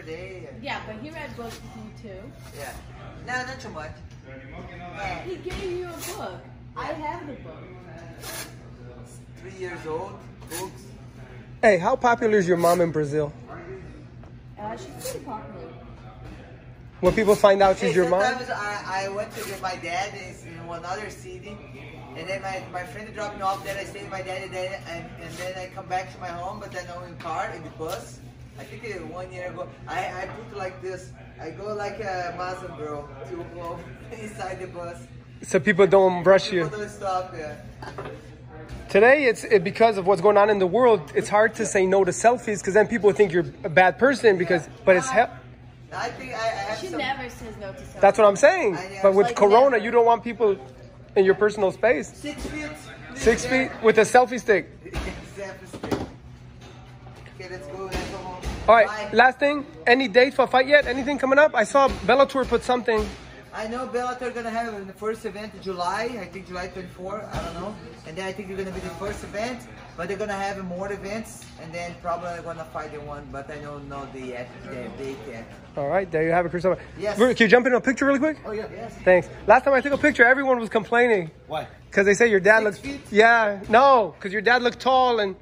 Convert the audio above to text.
every day. and- Yeah, but he read books with you too. Yeah. No, not too much. Uh, He gave you a book. I have the book. three years old, books. Hey, how popular is your mom in Brazil? Uh, she's pretty popular. When people find out Hey, she's your mom? sometimes I, I went to get my dad is in another city, and then my, my friend dropped me off there. I stay with my dad, and then, and, and then I come back to my home, but then I'm in car in the bus. I think it, one year ago, I, I put like this. I go like a Muslim girl to go inside the bus. So people don't rush People you. don't stop. Yeah. Today, it's it, because of what's going on in the world. It's hard to say no to selfies because then people think you're a bad person. Because, but it's he- I think I, I have She some. never says no to selfies. that's what I'm saying. But with Like Corona, never. you don't want people in your personal space. Six feet. Six feet with a selfie stick. Exactly. Okay, let's go. Let's go home. All right, Bye. last thing. Any dates for a fight yet? Anything coming up? I saw Bellator put something. I know Bellator gonna have the first event in July. I think July 24. I don't know. And then I think they're gonna be the first event, but they're gonna have more events, and then probably they're gonna fight the one. But I don't know the yet the date yet. All right, there you have it, Christopher. Yes. Can you jump in a picture really quick? Oh yeah. Yes. Thanks. Last time I took a picture, everyone was complaining Why? because they say your dad Six looks. feet? Yeah, no, because your dad looked tall and